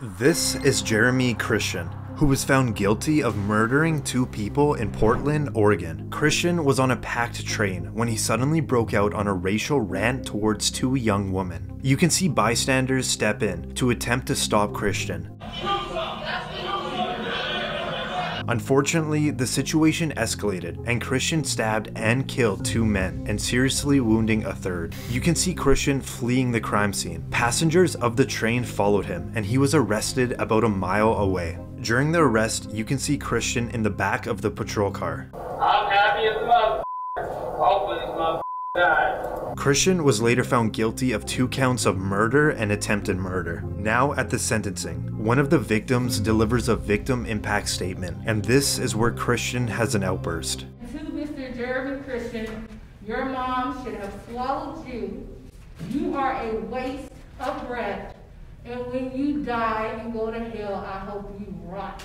This is Jeremy Christian, who was found guilty of murdering two people in Portland, Oregon. Christian was on a packed train when he suddenly broke out on a racial rant towards two young women. You can see bystanders step in to attempt to stop Christian. Unfortunately, the situation escalated and Christian stabbed and killed two men and seriously wounding a third. You can see Christian fleeing the crime scene. Passengers of the train followed him and he was arrested about a mile away. During the arrest, you can see Christian in the back of the patrol car. I'm happy as a mother. Hopefully this mother dies. Christian was later found guilty of two counts of murder and attempted murder. Now, at the sentencing, one of the victims delivers a victim impact statement, and this is where Christian has an outburst. To Mr. Jeremy Christian, your mom should have swallowed you. You are a waste of breath. And when you die and go to hell, I hope you rot.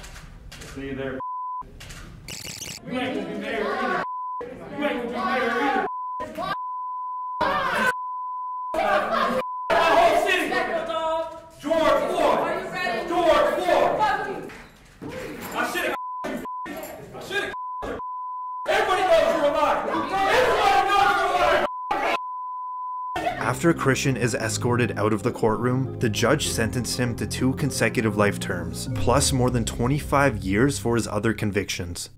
See you there. You ain't gonna be married either. You ain't gonna be married either. My whole city. George Floyd. George Floyd. I should have. I should have. Everybody knows you're a liar. Everybody knows you're a liar. After Christian is escorted out of the courtroom, the judge sentenced him to two consecutive life terms, plus more than 25 years for his other convictions.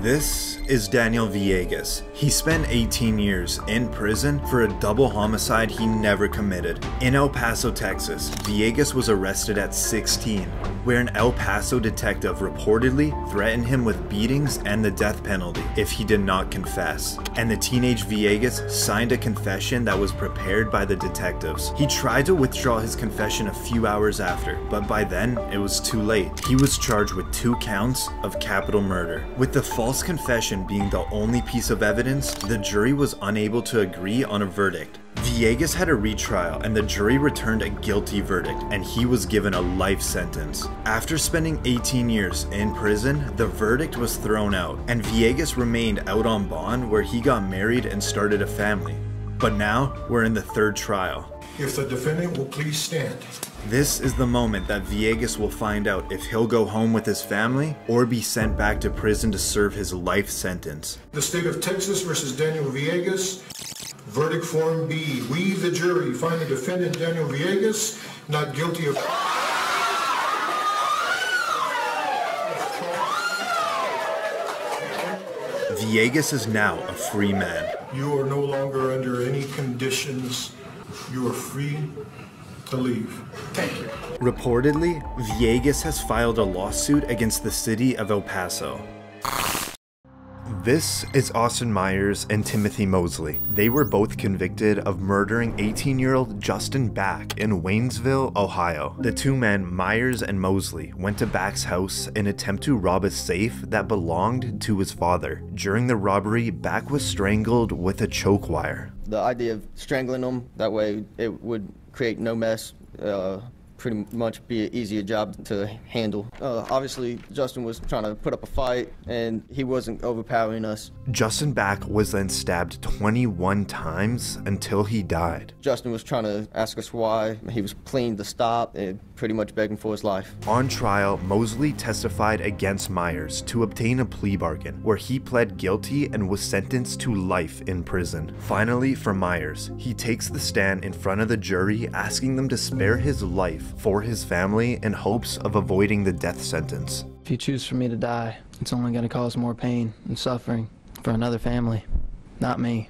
This is Daniel Villegas. He spent 18 years in prison for a double homicide he never committed. In El Paso, Texas, Villegas was arrested at 16, where an El Paso detective reportedly threatened him with beatings and the death penalty if he did not confess. And the teenage Villegas signed a confession that was prepared by the detectives. He tried to withdraw his confession a few hours after, but by then it was too late. He was charged with two counts of capital murder. With the false confession being the only piece of evidence, the jury was unable to agree on a verdict. Villegas had a retrial and the jury returned a guilty verdict and he was given a life sentence. After spending 18 years in prison, the verdict was thrown out and Villegas remained out on bond where he got married and started a family. But now we're in the third trial. If the defendant will please stand. This is the moment that Villegas will find out if he'll go home with his family or be sent back to prison to serve his life sentence. The state of Texas versus Daniel Villegas. Verdict form B. We, the jury, find the defendant Daniel Villegas not guilty of. Villegas is now a free man. You are no longer under any conditions. You are free to leave. Thank you. Reportedly, Villegas has filed a lawsuit against the city of El Paso. This is Austin Myers and Timothy Mosley. They were both convicted of murdering 18 year old Justin Back in Waynesville, Ohio. The two men, Myers and Mosley, went to Back's house in attempt to rob a safe that belonged to his father. During the robbery, Back was strangled with a choke wire. The idea of strangling them, that way it would create no mess, uh, pretty much be an easier job to handle. Uh, obviously, Justin was trying to put up a fight, and he wasn't overpowering us. Justin Back was then stabbed 21 times until he died. Justin was trying to ask us why. He was pleading to stop and pretty much begging for his life. On trial, Mosley testified against Myers to obtain a plea bargain, where he pled guilty and was sentenced to life in prison. Finally, for Myers, he takes the stand in front of the jury asking them to spare his life for his family in hopes of avoiding the death sentence. If you choose for me to die, it's only going to cause more pain and suffering for another family, not me.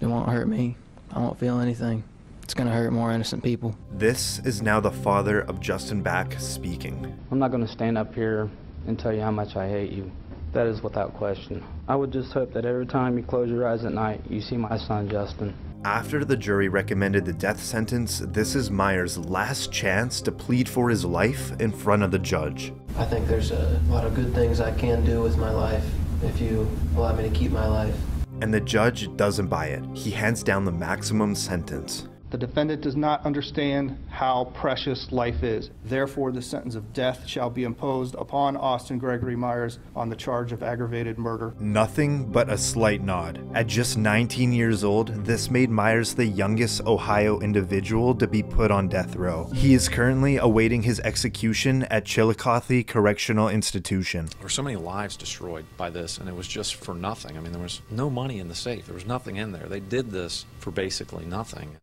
It won't hurt me. I won't feel anything. It's going to hurt more innocent people. This is now the father of Justin Back speaking. I'm not going to stand up here and tell you how much I hate you. That is without question. I would just hope that every time you close your eyes at night, you see my son Justin. After the jury recommended the death sentence, this is Myers' last chance to plead for his life in front of the judge. I think there's a lot of good things I can do with my life if you allow me to keep my life. And the judge doesn't buy it. He hands down the maximum sentence. The defendant does not understand how precious life is. Therefore, the sentence of death shall be imposed upon Austin Gregory Myers on the charge of aggravated murder. Nothing but a slight nod. At just 19 years old, this made Myers the youngest Ohio individual to be put on death row. He is currently awaiting his execution at Chillicothe Correctional Institution. There were so many lives destroyed by this, and it was just for nothing. I mean, there was no money in the safe. There was nothing in there. They did this for basically nothing.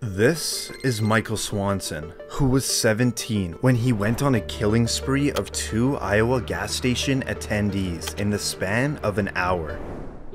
This is Michael Swanson, who was 17 when he went on a killing spree of two Iowa gas station attendees in the span of an hour.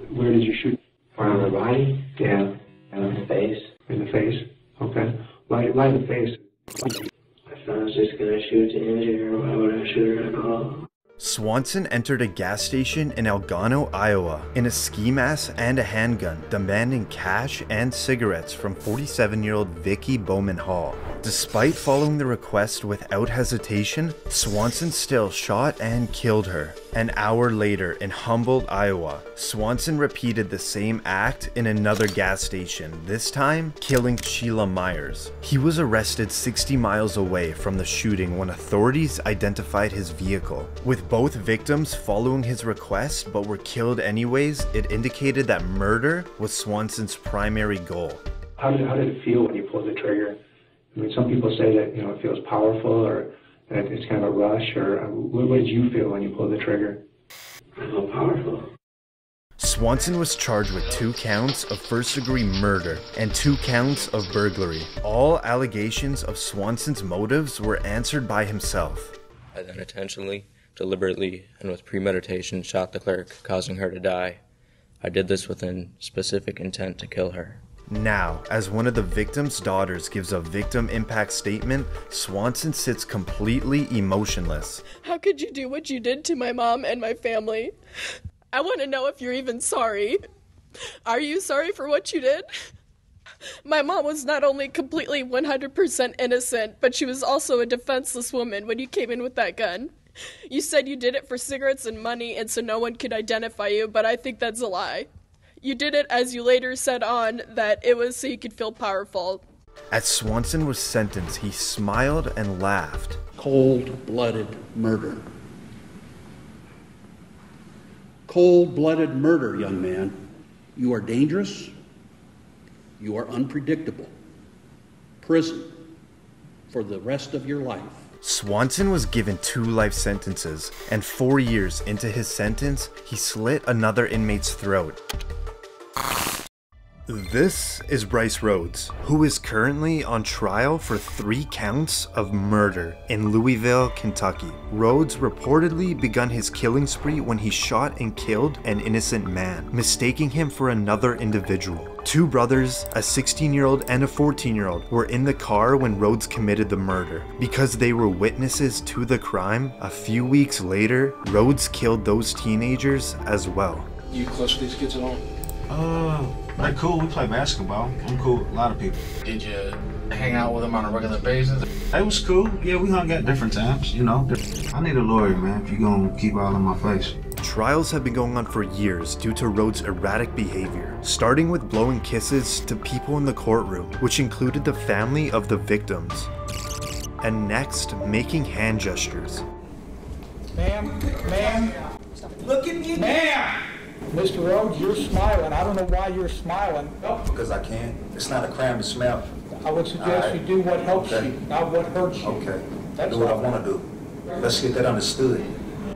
Where did you shoot? On the body? Yeah. And in the face? In the face? Okay. Why, why the face? I thought I was just gonna shoot to injure her. Why would I shoot her at all? Swanson entered a gas station in Algona, Iowa, in a ski mask and a handgun, demanding cash and cigarettes from 47 year old Vickie Bowman-Hale. Despite following the request without hesitation, Swanson still shot and killed her. An hour later in Humboldt, Iowa, Swanson repeated the same act in another gas station, this time killing Sheila Myers. He was arrested 60 miles away from the shooting when authorities identified his vehicle. With both victims following his request but were killed anyways, it indicated that murder was Swanson's primary goal. How did, how did it feel when you pulled the trigger? I mean, some people say that, you know, it feels powerful or that it's kind of a rush or uh, what, what did you feel when you pulled the trigger? I feel powerful. Swanson was charged with two counts of first degree murder and two counts of burglary. All allegations of Swanson's motives were answered by himself. I then intentionally, deliberately, and with premeditation shot the clerk, causing her to die. I did this with a specific intent to kill her. Now, as one of the victim's daughters gives a victim impact statement, Swanson sits completely emotionless. How could you do what you did to my mom and my family? I want to know if you're even sorry. Are you sorry for what you did? My mom was not only completely 100% innocent, but she was also a defenseless woman when you came in with that gun. You said you did it for cigarettes and money and so no one could identify you, but I think that's a lie. You did it, as you later said on, that it was so you could feel powerful. As Swanson was sentenced, he smiled and laughed. Cold blooded murder. Cold blooded murder, young man. You are dangerous. You are unpredictable. Prison for the rest of your life. Swanson was given two life sentences, and four years into his sentence, he slit another inmate's throat. This is Bryce Rhodes, who is currently on trial for three counts of murder in Louisville, Kentucky. Rhodes reportedly begun his killing spree when he shot and killed an innocent man, mistaking him for another individual. Two brothers, a 16 year old and a 14 year old, were in the car when Rhodes committed the murder. Because they were witnesses to the crime, a few weeks later, Rhodes killed those teenagers as well. You close these kids at all? Uh, like cool. We play basketball. I'm cool a lot of people. Did you hang out with them on a regular basis? It was cool. Yeah, we hung out different times, you know. I need a lawyer, man, if you're gonna keep all in my face. Trials have been going on for years due to Rhodes' erratic behavior, starting with blowing kisses to people in the courtroom, which included the family of the victims, and next, making hand gestures. Ma'am, ma'am, Look at me. ma'am! Mr. Rhodes, you're smiling. I don't know why you're smiling. Because I can't. It's not a crime to smell. I would suggest you do what helps Okay. you, not what hurts you. Okay. That's do what I all. want to do. Let's get that understood.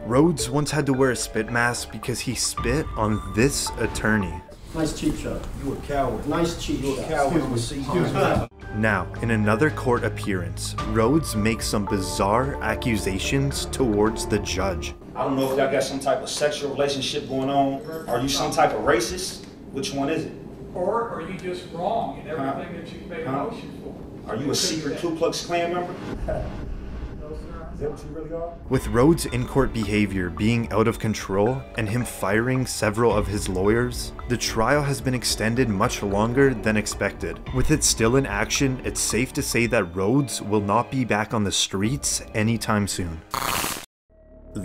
Rhodes once had to wear a spit mask because he spit on this attorney. Nice cheap shot. You a coward. Nice cheap You a shot. coward. Excuse me. Now, in another court appearance, Rhodes makes some bizarre accusations towards the judge. I don't know if y'all got some type of sexual relationship going on. Are you some type of racist? Which one is it? Or are you just wrong in Huh? everything that you made a Huh? motion for? Are you a secret Ku Klux Klan member? Is that what you really? With Rhodes' in court behavior being out of control and him firing several of his lawyers, the trial has been extended much longer than expected. With it still in action, it's safe to say that Rhodes will not be back on the streets anytime soon.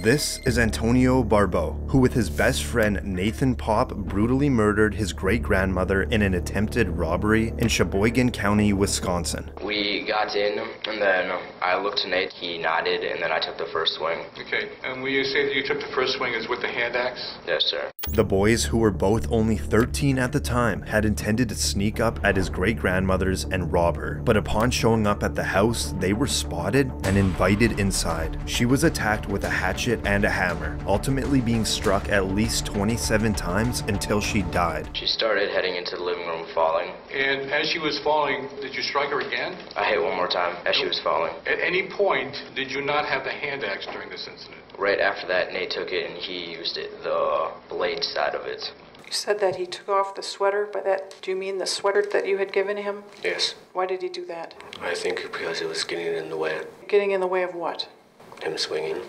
This is Antonio Barbeau, who with his best friend Nathan Pop brutally murdered his great grandmother in an attempted robbery in Sheboygan County, Wisconsin. We got in, and then I looked to Nate. He nodded, and then I took the first swing. Okay, and when you say that you took the first swing is with the hand axe? Yes, sir. The boys, who were both only 13 at the time, had intended to sneak up at his great grandmother's and rob her. But upon showing up at the house, they were spotted and invited inside. She was attacked with a hatchet and a hammer, ultimately being struck at least 27 times until she died. She started heading into the living room, falling. And as she was falling, did you strike her again? I hit one more time as she was falling. At any point, did you not have the hand axe during this incident? Right after that, Nate took it and he used it, the blade side of it. You said that he took off the sweater. By that, do you mean the sweater that you had given him? Yes. Why did he do that? I think because it was getting in the way. Getting in the way of what? Him swinging.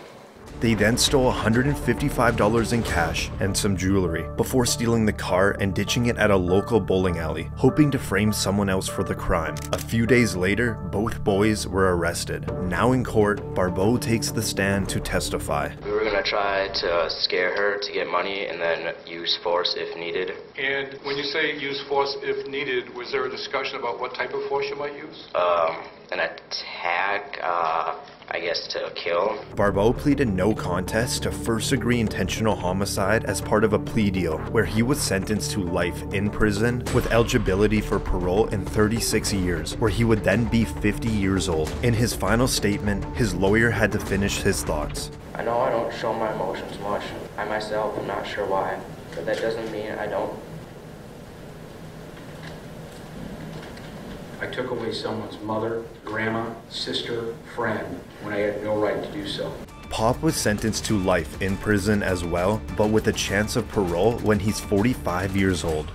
They then stole $155 in cash and some jewelry before stealing the car and ditching it at a local bowling alley, hoping to frame someone else for the crime. A few days later, both boys were arrested. Now in court, Barbeau takes the stand to testify. We were gonna try to scare her to get money and then use force if needed. And when you say use force if needed, was there a discussion about what type of force you might use? Um, an attack, uh, I guess to kill. Barbeau pleaded no contest to first degree intentional homicide as part of a plea deal, where he was sentenced to life in prison with eligibility for parole in 36 years, where he would then be 50 years old. In his final statement, his lawyer had to finish his thoughts. I know I don't show my emotions much. I myself am not sure why, but that doesn't mean I don't. I took away someone's mother, grandma, sister, friend when I had no right to do so. Pop was sentenced to life in prison as well, but with a chance of parole when he's 45 years old.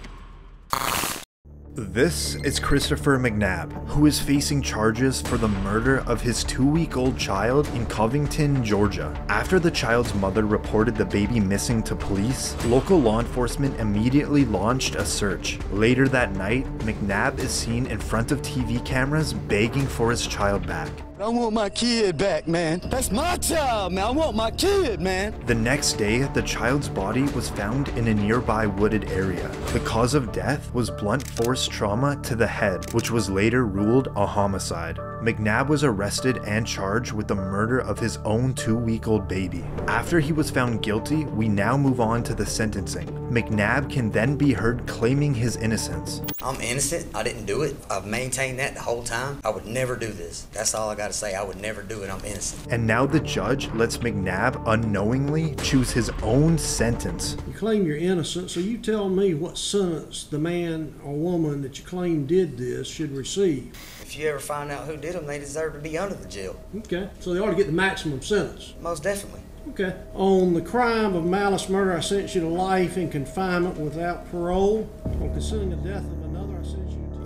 This is Christopher McNabb, who is facing charges for the murder of his two week old child in Covington, Georgia. After the child's mother reported the baby missing to police, local law enforcement immediately launched a search. Later that night, McNabb is seen in front of TV cameras begging for his child back. I want my kid back, man. That's my child, man. I want my kid, man. The next day, the child's body was found in a nearby wooded area. The cause of death was blunt force trauma to the head, which was later ruled a homicide. McNabb was arrested and charged with the murder of his own two week old baby. After he was found guilty, we now move on to the sentencing. McNabb can then be heard claiming his innocence. I'm innocent. I didn't do it. I've maintained that the whole time. I would never do this. That's all I got to say. I would never do it. I'm innocent. And now the judge lets McNabb unknowingly choose his own sentence. You claim you're innocent, so you tell me what sentence the man or woman that you claim did this should receive. If you ever find out who did them, they deserve to be under the jail. Okay, so they ought to get the maximum sentence. Most definitely. Okay. On the crime of malice murder, I sentence you to life in confinement without parole. On concealing the death of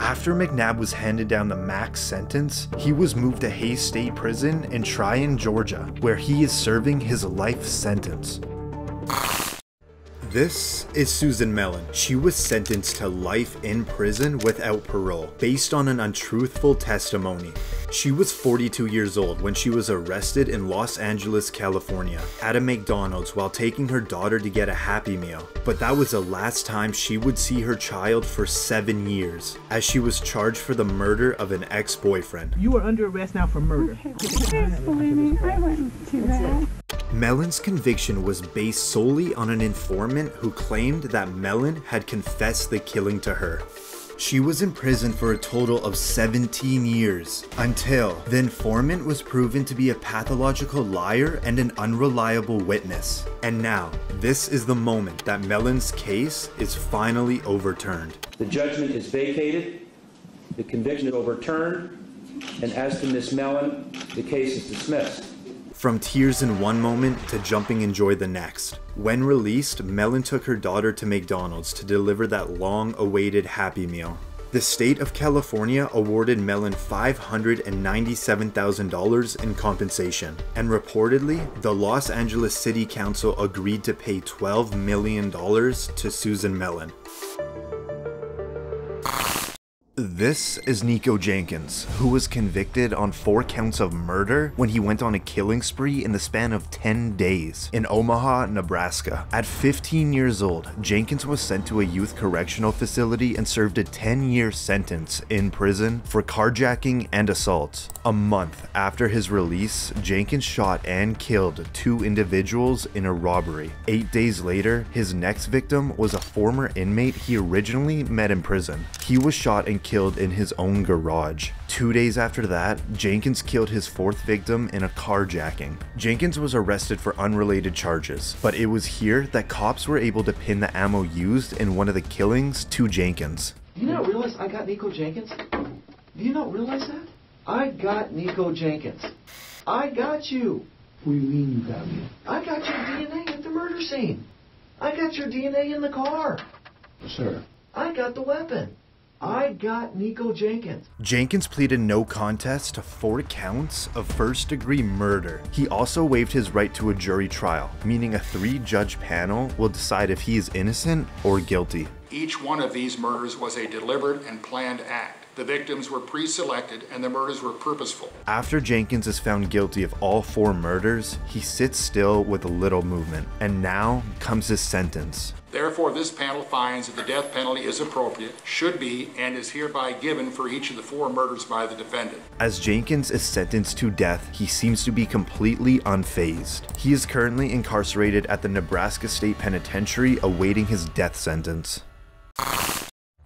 After McNabb was handed down the max sentence, he was moved to Hays State Prison in Trion, Georgia, where he is serving his life sentence. This is Susan Mellen. She was sentenced to life in prison without parole based on an untruthful testimony. She was 42 years old when she was arrested in Los Angeles, California at a McDonald's while taking her daughter to get a Happy Meal. But that was the last time she would see her child for seven years, as she was charged for the murder of an ex boyfriend. You are under arrest now for murder. I wouldn't do that. Mellen's conviction was based solely on an informant who claimed that Mellen had confessed the killing to her. She was in prison for a total of 17 years until the informant was proven to be a pathological liar and an unreliable witness. And now, this is the moment that Mellen's case is finally overturned. The judgment is vacated, the conviction is overturned, and as to Miss Mellen, the case is dismissed. From tears in one moment to jumping in joy the next. When released, Mellen took her daughter to McDonald's to deliver that long awaited Happy Meal. The state of California awarded Mellen $597,000 in compensation, and reportedly, the Los Angeles City Council agreed to pay $12 million to Susan Mellen. This is Nikko Jenkins, who was convicted on four counts of murder when he went on a killing spree in the span of 10 days in Omaha, Nebraska. At 15 years old, Jenkins was sent to a youth correctional facility and served a 10 year sentence in prison for carjacking and assault. A month after his release, Jenkins shot and killed two individuals in a robbery. Eight days later, his next victim was a former inmate he originally met in prison. He was shot and killed in his own garage. Two days after that, Jenkins killed his fourth victim in a carjacking. Jenkins was arrested for unrelated charges, but it was here that cops were able to pin the ammo used in one of the killings to Jenkins. Do you not realize I got Nikko Jenkins? Do you not realize that? I got Nikko Jenkins. I got you. What do you mean you got me? I got your DNA at the murder scene. I got your DNA in the car. Sir. I got the weapon. I got Nikko Jenkins. Jenkins pleaded no contest to four counts of first degree murder. He also waived his right to a jury trial, meaning a three judge panel will decide if he is innocent or guilty. Each one of these murders was a deliberate and planned act. The victims were pre selected and the murders were purposeful. After Jenkins is found guilty of all four murders, he sits still with a little movement. And now comes his sentence. Therefore, this panel finds that the death penalty is appropriate, should be, and is hereby given for each of the four murders by the defendant. As Jenkins is sentenced to death, he seems to be completely unfazed. He is currently incarcerated at the Nebraska State Penitentiary awaiting his death sentence.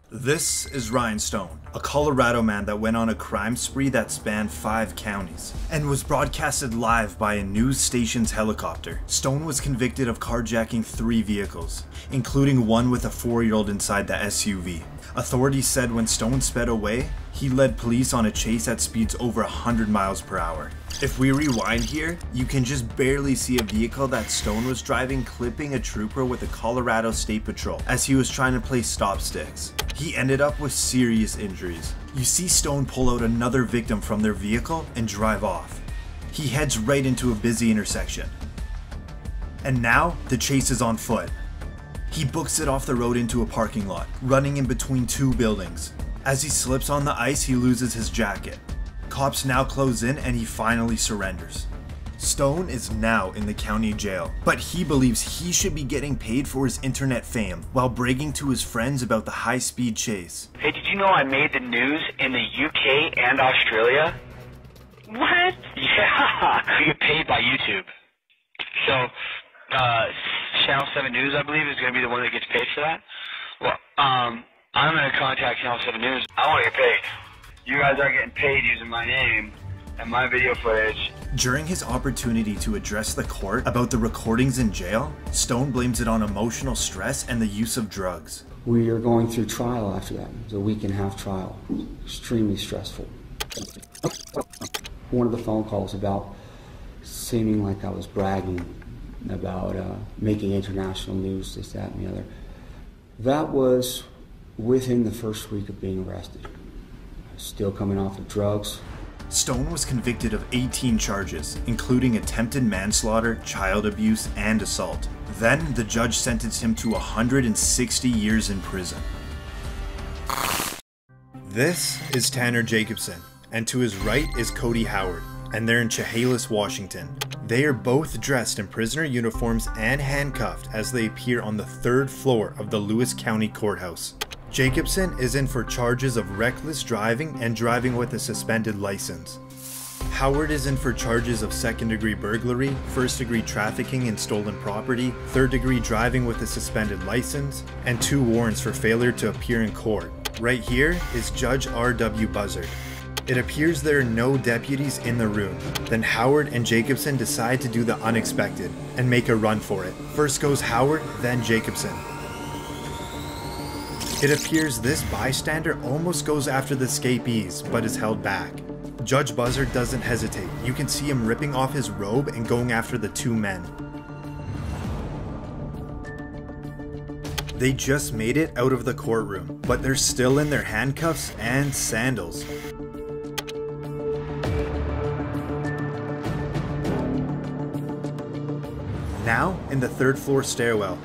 This is Ryan Stone, a Colorado man that went on a crime spree that spanned five counties and was broadcasted live by a news station's helicopter. Stone was convicted of carjacking three vehicles, including one with a four year old inside the SUV. Authorities said when Stone sped away, he led police on a chase at speeds over 100 miles per hour. If we rewind here, you can just barely see a vehicle that Stone was driving clipping a trooper with the Colorado State Patrol as he was trying to play stop sticks. He ended up with serious injuries. You see Stone pull out another victim from their vehicle and drive off. He heads right into a busy intersection. And now, the chase is on foot. He books it off the road into a parking lot, running in between two buildings. As he slips on the ice, he loses his jacket. Cops now close in and he finally surrenders. Stone is now in the county jail, but he believes he should be getting paid for his internet fame while bragging to his friends about the high speed chase. Hey, did you know I made the news in the UK and Australia? What? Yeah, you get paid by YouTube. So, uh, Channel 7 News, I believe, is going to be the one that gets paid for that. Well, um, I'm going to contact Channel 7 News. I want to get paid. You guys are getting paid using my name and my video footage. During his opportunity to address the court about the recordings in jail, Stone blames it on emotional stress and the use of drugs. We are going through trial after that. It was a week and a half trial. Extremely stressful. One of the phone calls about seeming like I was bragging about uh, making international news, this, that, and the other. That was within the first week of being arrested. Still coming off of drugs. Stone was convicted of 18 charges, including attempted manslaughter, child abuse, and assault. Then the judge sentenced him to 160 years in prison. This is Tanner Jacobson, and to his right is Cody Howard, and they're in Chehalis, Washington. They are both dressed in prisoner uniforms and handcuffed as they appear on the third floor of the Lewis County Courthouse. Jacobson is in for charges of reckless driving and driving with a suspended license. Howard is in for charges of second degree burglary, first degree trafficking in stolen property, third degree driving with a suspended license, and two warrants for failure to appear in court. Right here is Judge R.W. Buzzard. It appears there are no deputies in the room. Then Howard and Jacobson decide to do the unexpected and make a run for it. First goes Howard, then Jacobson. It appears this bystander almost goes after the escapees, but is held back. Judge Buzzard doesn't hesitate. You can see him ripping off his robe and going after the two men. They just made it out of the courtroom, but they're still in their handcuffs and sandals. Now, in the third floor stairwell,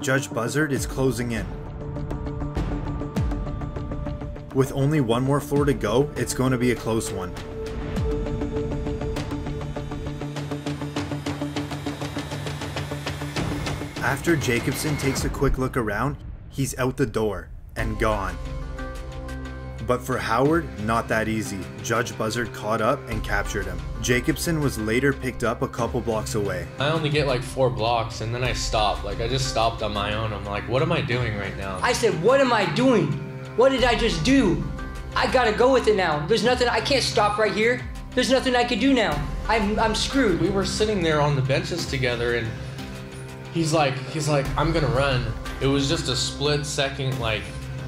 Judge Buzzard is closing in. With only one more floor to go, it's going to be a close one. After Jacobson takes a quick look around, he's out the door and gone. But for Howard, not that easy. Judge Buzzard caught up and captured him. Jacobson was later picked up a couple blocks away. I only get like four blocks and then I stop. Like I just stopped on my own. I'm like, what am I doing right now? I said, what am I doing? What did I just do? I gotta go with it now. There's nothing, I can't stop right here. There's nothing I could do now. I'm, I'm screwed. We were sitting there on the benches together and he's like, he's like, I'm gonna run. It was just a split second like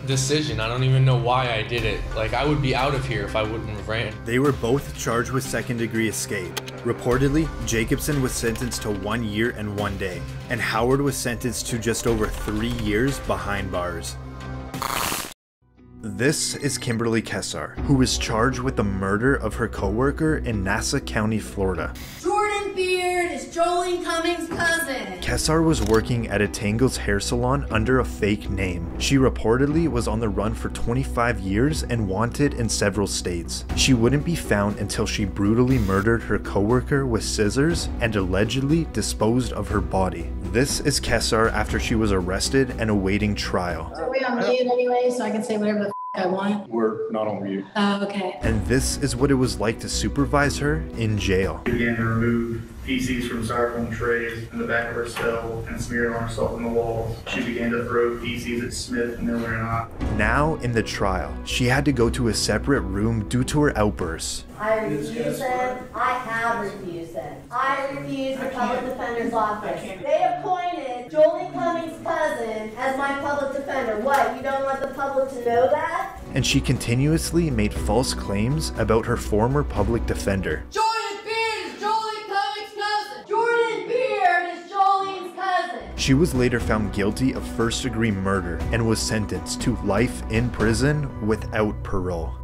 decision. I don't even know why I did it. Like I would be out of here if I wouldn't have ran. They were both charged with second degree escape. Reportedly, Jacobson was sentenced to one year and one day, and Howard was sentenced to just over three years behind bars. This is Kimberly Kessler, who was charged with the murder of her coworker in Nassau County, Florida. Jordan Beard is Joleen Cummings' cousin. Kessler was working at a Tangles hair salon under a fake name. She reportedly was on the run for 25 years and wanted in several states. She wouldn't be found until she brutally murdered her coworker with scissors and allegedly disposed of her body. This is Kessler after she was arrested and awaiting trial. Are we on mute anyway, so I can say whatever the f- I want? We're not on mute. Oh, okay. And this is what it was like to supervise her in jail. She began to remove feces from styrofoam trays in the back of her cell and smeared on herself on the walls. She began to throw feces at Smith, and Miller, and I. Now, in the trial, she had to go to a separate room due to her outbursts. I refuse them. I have refused them. I refuse the public defender's office. They appointed Joleen Cummings' cousin as my public defender. What? You don't want the public to know that? And she continuously made false claims about her former public defender. Jordan Beard is Joleen Cummings' cousin. Jordan Beard is Joleen's cousin. She was later found guilty of first degree murder and was sentenced to life in prison without parole.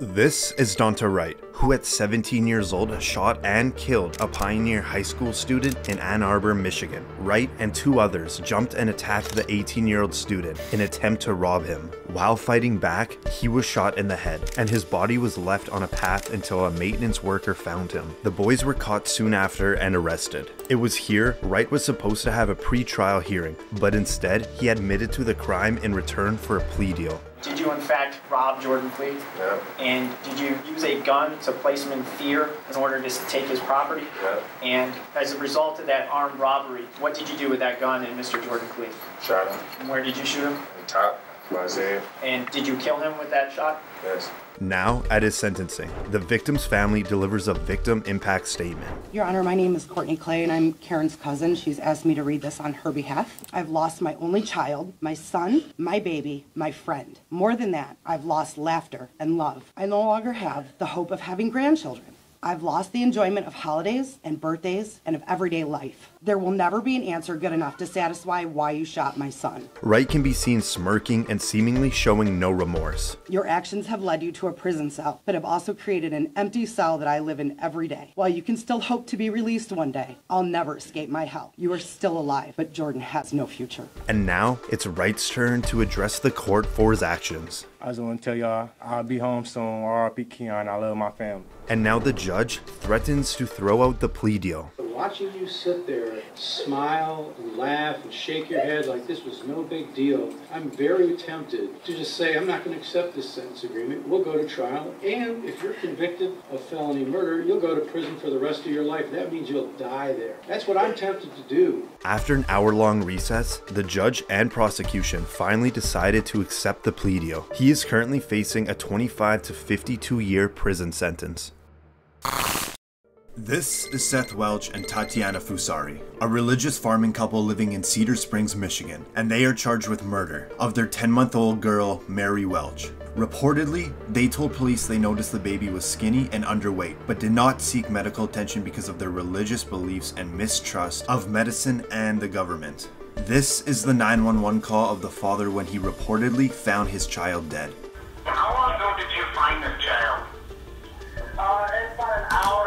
This is Donta Wright, who at 17 years old shot and killed a Pioneer High School student in Ann Arbor, Michigan. Wright and two others jumped and attacked the 18 year old student in attempt to rob him. While fighting back, he was shot in the head, and his body was left on a path until a maintenance worker found him. The boys were caught soon after and arrested. It was here Wright was supposed to have a pre-trial hearing, but instead he admitted to the crime in return for a plea deal. Did you in fact rob Jordan Cleave? Yeah. And did you use a gun to place him in fear in order to take his property? Yeah. And as a result of that armed robbery, what did you do with that gun and Mr. Jordan Cleave? Shot him. And where did you shoot him? On top. Isaiah. And did you kill him with that shot? Yes. Now, at his sentencing, the victim's family delivers a victim impact statement. Your Honor, my name is Courtney Clay and I'm Karen's cousin. She's asked me to read this on her behalf. I've lost my only child, my son, my baby, my friend. More than that, I've lost laughter and love. I no longer have the hope of having grandchildren. I've lost the enjoyment of holidays and birthdays and of everyday life. There will never be an answer good enough to satisfy why you shot my son. Wright can be seen smirking and seemingly showing no remorse. Your actions have led you to a prison cell, but have also created an empty cell that I live in every day. While you can still hope to be released one day, I'll never escape my hell. You are still alive, but Jordan has no future. And now, it's Wright's turn to address the court for his actions. I just want to tell y'all I'll be home soon. R.I.P. Keon. I love my family. And now the judge threatens to throw out the plea deal. Watching you sit there, smile and laugh and shake your head like this was no big deal, I'm very tempted to just say, I'm not going to accept this sentence agreement. We'll go to trial. And if you're convicted of felony murder, you'll go to prison for the rest of your life. That means you'll die there. That's what I'm tempted to do. After an hour long recess, the judge and prosecution finally decided to accept the plea deal. He is currently facing a 25 to 52 year prison sentence. This is Seth Welch and Tatiana Fusari, a religious farming couple living in Cedar Springs, Michigan, and they are charged with murder of their 10 month old girl, Mary Welch. Reportedly, they told police they noticed the baby was skinny and underweight, but did not seek medical attention because of their religious beliefs and mistrust of medicine and the government. This is the 911 call of the father when he reportedly found his child dead. How long ago did you find this child? Uh, it's about an hour and a half.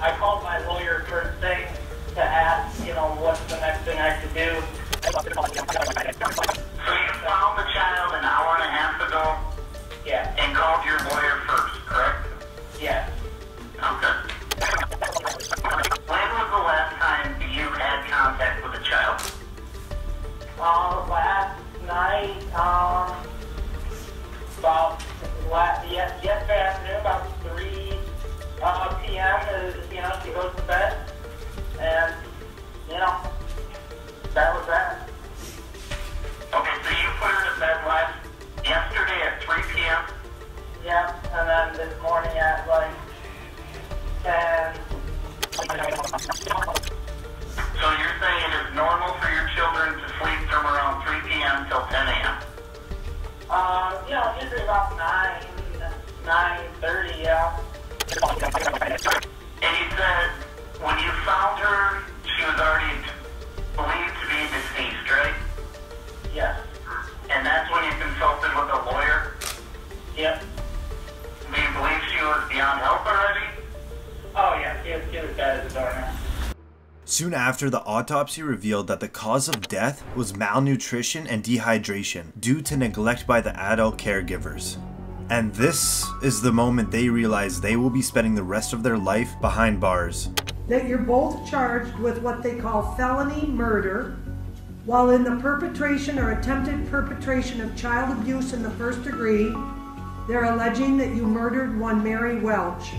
I was waiting. I called my lawyer first thing, to ask, you know, what's the next thing I could do. So you found the child an hour and a half ago Yeah, and called your lawyer after, the autopsy revealed that the cause of death was malnutrition and dehydration due to neglect by the adult caregivers. And this is the moment they realize they will be spending the rest of their life behind bars. that you're both charged with what they call felony murder while in the perpetration or attempted perpetration of child abuse in the first degree. They're alleging that you murdered one Mary Welch.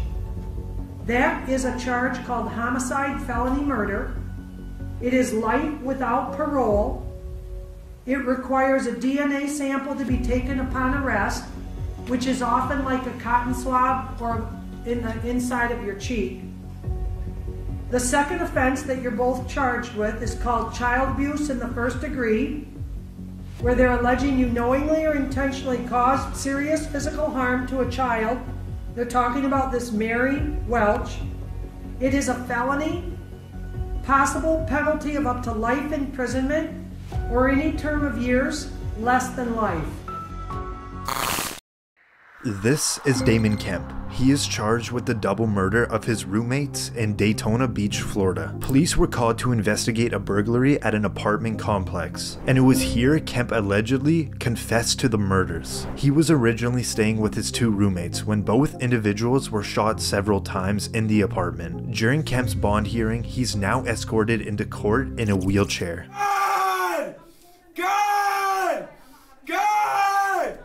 That is a charge called homicide felony murder. It is life without parole. It requires a DNA sample to be taken upon arrest, which is often like a cotton swab or in the inside of your cheek. The second offense that you're both charged with is called child abuse in the first degree, where they're alleging you knowingly or intentionally caused serious physical harm to a child. They're talking about this Mary Welch. It is a felony, possible penalty of up to life imprisonment or any term of years less than life. This is Damon Kemp. He is charged with the double murder of his roommates in Daytona Beach, Florida. Police were called to investigate a burglary at an apartment complex, and it was here Kemp allegedly confessed to the murders. He was originally staying with his two roommates when both individuals were shot several times in the apartment. During Kemp's bond hearing, he's now escorted into court in a wheelchair. God! God! God!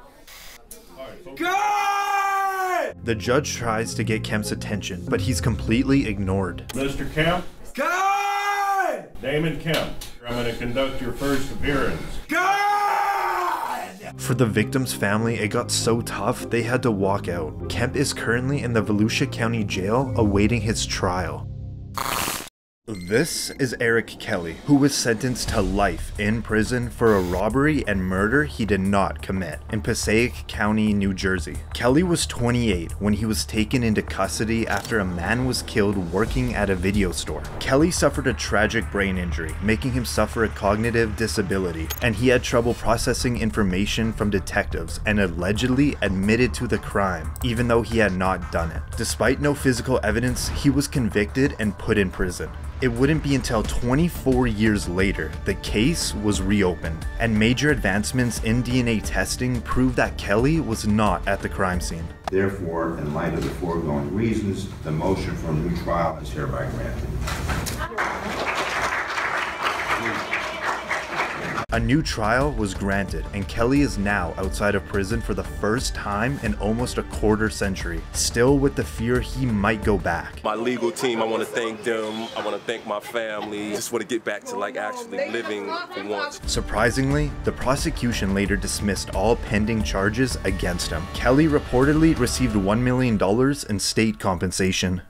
God! The judge tries to get Kemp's attention, but he's completely ignored. Mr. Kemp? God! Damon Kemp. I'm going to conduct your first appearance. God! For the victim's family, it got so tough they had to walk out. Kemp is currently in the Volusia County Jail awaiting his trial. This is Eric Kelly, who was sentenced to life in prison for a robbery and murder he did not commit in Passaic County, New Jersey. Kelly was 28 when he was taken into custody after a man was killed working at a video store. Kelly suffered a tragic brain injury, making him suffer a cognitive disability, and he had trouble processing information from detectives and allegedly admitted to the crime, even though he had not done it. Despite no physical evidence, he was convicted and put in prison. It wouldn't be until 24 years later the case was reopened, and major advancements in DNA testing proved that Kelly was not at the crime scene. Therefore, in light of the foregoing reasons, the motion for a new trial is hereby granted. A new trial was granted, and Kelly is now outside of prison for the first time in almost a quarter century, still with the fear he might go back. My legal team, I want to thank them. I want to thank my family. Just want to get back to like actually living for once. Surprisingly, the prosecution later dismissed all pending charges against him. Kelly reportedly received $1 million in state compensation.